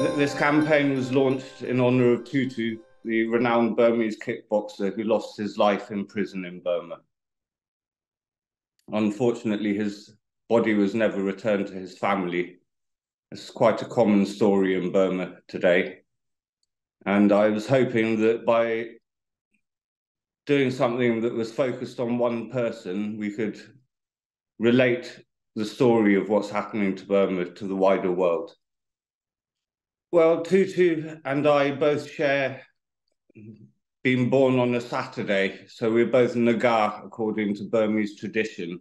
This campaign was launched in honor of Tutu, the renowned Burmese kickboxer who lost his life in prison in Burma. Unfortunately, his body was never returned to his family. It's quite a common story in Burma today. And I was hoping that by doing something that was focused on one person, we could relate the story of what's happening to Burma to the wider world. Well, Tutu and I both share being born on a Saturday, so we're both Naga according to Burmese tradition.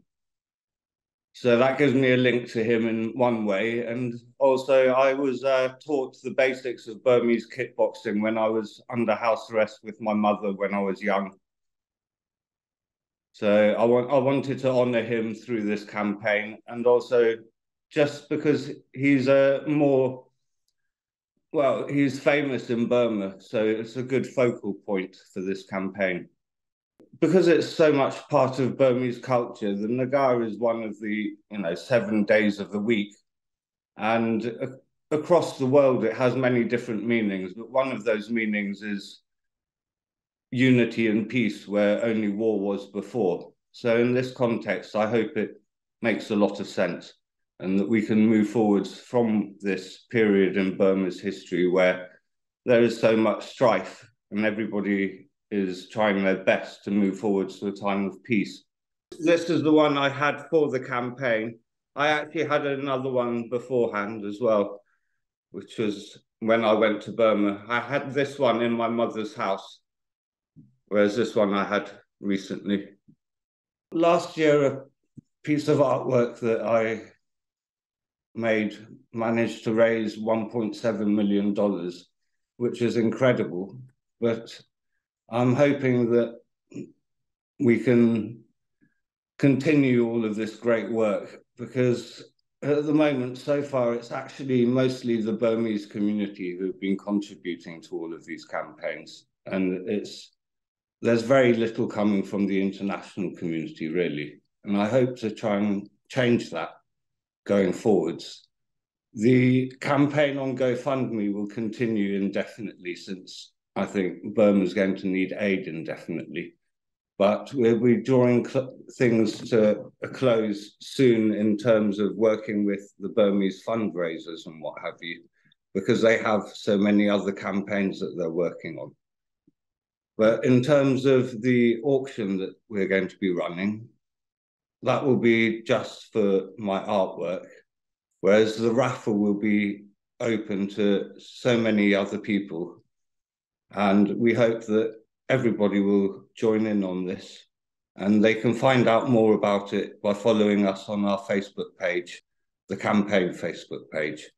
So that gives me a link to him in one way. And also, I was uh, taught the basics of Burmese kickboxing when I was under house arrest with my mother when I was young. So I want I wanted to honor him through this campaign, and also just because he's a more well, he's famous in Burma, so it's a good focal point for this campaign because it's so much part of Burmese culture, the Naga is one of the you know seven days of the week, and across the world it has many different meanings. But one of those meanings is unity and peace, where only war was before. So in this context, I hope it makes a lot of sense, and that we can move forwards from this period in Burma's history where there is so much strife and everybody is trying their best to move forwards to a time of peace. This is the one I had for the campaign. I actually had another one beforehand as well, which was when I went to Burma. I had this one in my mother's house, whereas this one I had recently. Last year, a piece of artwork that I made managed to raise $1.7 million, which is incredible. But I'm hoping that we can continue all of this great work because at the moment, so far, it's actually mostly the Burmese community who've been contributing to all of these campaigns. And it's there's very little coming from the international community, really. And I hope to try and change that going forwards. The campaign on GoFundMe will continue indefinitely since I think Burma's going to need aid indefinitely. But we'll be drawing things to a close soon in terms of working with the Burmese fundraisers and what have you, because they have so many other campaigns that they're working on. But in terms of the auction that we're going to be running, that will be just for my artwork, whereas the raffle will be open to so many other people and we hope that everybody will join in on this. And they can find out more about it by following us on our Facebook page, the campaign Facebook page.